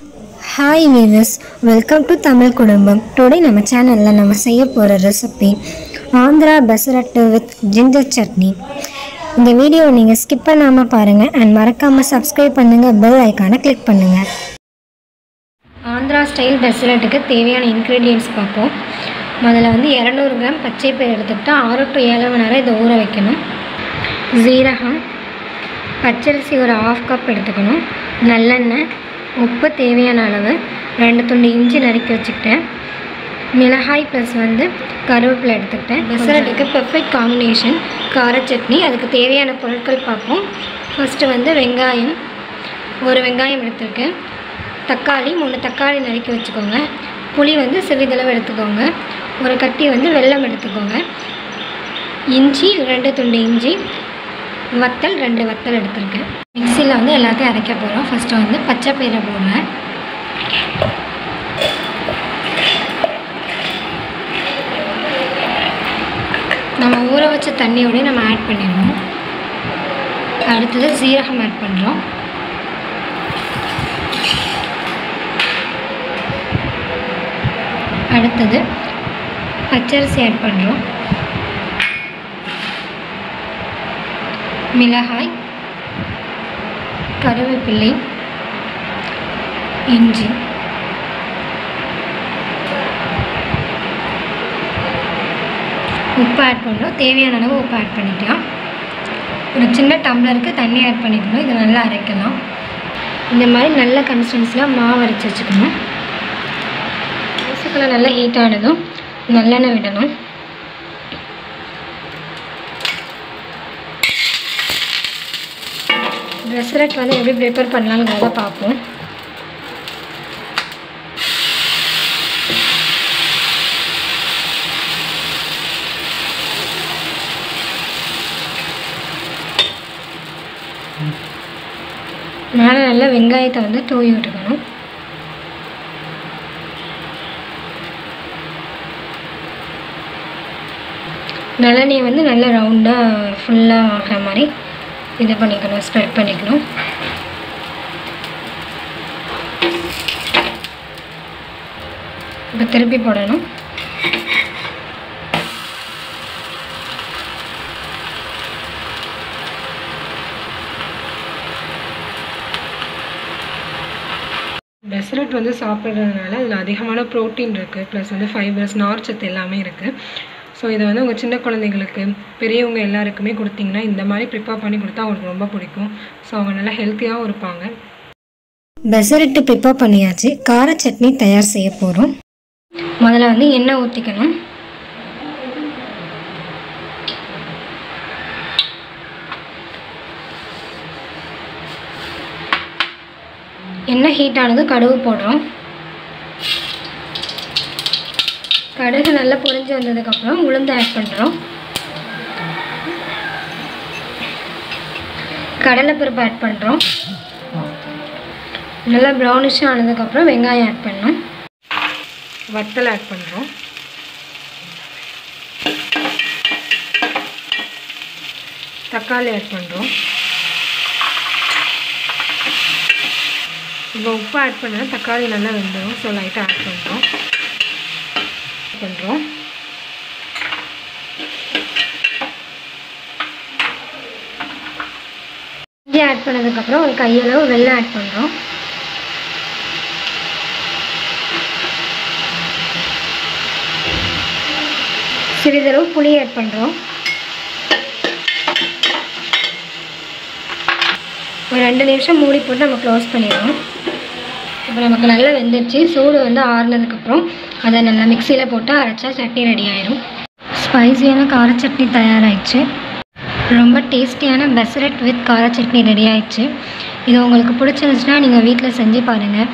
Hi viewers welcome to Tamil Kudumbam today நம்ம சேனலில் நம்ம செய்ய போகிற recipe Andhra pesarattu with ginger chutney. இந்த வீடியோவை நீங்கள் ஸ்கிப் பண்ணாமல் பாருங்கள் அண்ட் மறக்காமல் சப்ஸ்கிரைப் பண்ணுங்கள் பெல் ஐக்கானை கிளிக் பண்ணுங்கள் ஆந்திரா ஸ்டைல் பெசரட்டுக்கு தேவையான இன்க்ரீடியன்ட்ஸ் பார்ப்போம். முதல்ல வந்து இரநூறு கிராம் பச்சை பயிர் எடுத்துக்கிட்டு ஆறு டு ஏழு மணி நேரம் இதை ஊற வைக்கணும். ஜீரகம் பச்சரிசி ஒரு ஆஃப் கப் எடுத்துக்கணும். நல்லெண்ணெய் உப்பு தேவையான அளவு ரெண்டு துண்டு இஞ்சி நறுக்கி வச்சுக்கிட்டேன். மிளகாய் ப்ளஸ் வந்து கருவேப்பிலை எடுத்துக்கிட்டேன். பெசரட்டுக்கு பெர்ஃபெக்ட் காம்பினேஷன் கார சட்னி அதுக்கு தேவையான பொருட்கள் பார்ப்போம். ஃபஸ்ட்டு வந்து வெங்காயம். ஒரு வெங்காயம் எடுத்திருக்கேன். தக்காளி மூணு தக்காளி நறுக்கி வச்சுக்கோங்க. புளி வந்து சிறிதளவு எடுத்துக்கோங்க. ஒரு கட்டி வந்து வெல்லம் எடுத்துக்கோங்க. இஞ்சி ரெண்டு துண்டு இஞ்சி. வத்தல் ரெண்டு வத்தல் எடுத்திருக்கேன். மிக்சியில் வந்து எல்லாத்தையும் அரைக்க போகிறோம் ஃபஸ்ட்டு வந்து பச்சை பயிரை போடுறேன். நம்ம ஊற வச்ச தண்ணியோடய நம்ம ஆட் பண்ணிடணும். அடுத்தது சீரகம் ஆட் பண்ணுறோம் அடுத்தது பச்சரிசி ஆட் பண்ணுறோம் மிளகாய் கருவேப்பிள்ளை இஞ்சி. உப்பு ஆட் பண்ணுறோம். தேவையான அளவு உப்பு ஆட் பண்ணிக்கலாம். ஒரு சின்ன டம்ளருக்கு தண்ணி ஆட் பண்ணிக்கணும். இதை நல்லா அரைக்கலாம். இந்த மாதிரி நல்ல கன்சிஸ்டன்ஸில் மாவு அரைச்சி வச்சுக்கணும். ரைஸுக்கெல்லாம் நல்லா ஹீட் ஆனதும் நல்லெண்ணெய் விடணும். ரெஸ்ரெட் வந்து எப்படி ப்ரிப்பேர் பண்ணலாங்கிறத பார்ப்போம். மேலே நல்லா வெங்காயத்தை வந்து தூவி விட்டுக்கணும். நல்லெண்ணெயை வந்து நல்லா ரவுண்டாக ஃபுல்லாக ஆகிற மாதிரி இது பண்ணிக்கணும் ஸ்ப்ரெட் பண்ணிக்கணும். இப்போ திருப்பி போடணும். டெசர்ட் வந்து சாப்பிட்றதுனால அதில் அதிகமான ப்ரோட்டீன் இருக்குது ப்ளஸ் வந்து ஃபைபர்ஸ் நார்ச்சத்து எல்லாமே இருக்குது ஸோ இதை வந்து உங்கள் சின்ன குழந்தைங்களுக்கு பெரியவங்க எல்லாருக்குமே கொடுத்தீங்கன்னா இந்த மாதிரி ப்ரிப்பேர் பண்ணி கொடுத்தா அவங்களுக்கு ரொம்ப பிடிக்கும். ஸோ அவங்க நல்லா ஹெல்த்தியாகவும் இருப்பாங்க. பெசரட்டு ப்ரிப்பேர் பண்ணியாச்சு. கார சட்னி தயார் செய்ய போகிறோம் முதல்ல வந்து எண்ணெய் ஊற்றிக்கணும் எண்ணெய் ஹீட் ஆனதும் கடுகு போடுறோம். கடுகு நல்லா பொரிஞ்சு வந்ததுக்கப்புறம் உளுந்து ஆட் பண்ணுறோம் கடலைப்பருப்பு ஆட் பண்ணுறோம் நல்லா ப்ரௌனிஷாக ஆனதுக்கப்புறம் வெங்காயம் ஆட் பண்ணோம். வத்தல் ஆட் பண்ணுறோம் தக்காளி ஆட் பண்ணுறோம் இப்போ உப்பு ஆட் பண்ணால் தக்காளி நல்லா வெந்துடும் ஸோ லைட்டாக ஆட் பண்ணுறோம் பண்ணுறோம் இஞ்சி ஆட் பண்ணதுக்கப்புறம் ஒரு கையளவு வெள்ளம் ஆட் பண்ணுறோம் சிறிதளவு புளி ஆட் பண்ணுறோம் ஒரு ரெண்டு நிமிஷம் மூடி போட்டு நம்ம க்ளோஸ் பண்ணிடுறோம் இப்போ நமக்கு நல்லா வெந்துருச்சு சூடு வந்து ஆறுனதுக்கப்புறம் அதை நல்லா மிக்சியில் போட்டு அரைச்சா சட்னி ரெடி ஆயிரும். ஸ்பைசியான கார சட்னி தயாராகிடுச்சு ரொம்ப டேஸ்டியான பெசரட் வித் கார சட்னி ரெடி ஆயிடுச்சு. இது உங்களுக்கு பிடிச்சிருந்துச்சுன்னா நீங்கள் வீட்டில் செஞ்சு பாருங்கள்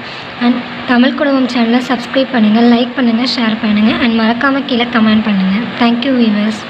அண்ட் தமிழ் குடும்பம் சேனலை சப்ஸ்கிரைப் பண்ணுங்கள் லைக் பண்ணுங்கள் ஷேர் பண்ணுங்கள் அண்ட் மறக்காமல் கீழே கமெண்ட் பண்ணுங்கள் தேங்க்யூ வீவர்ஸ்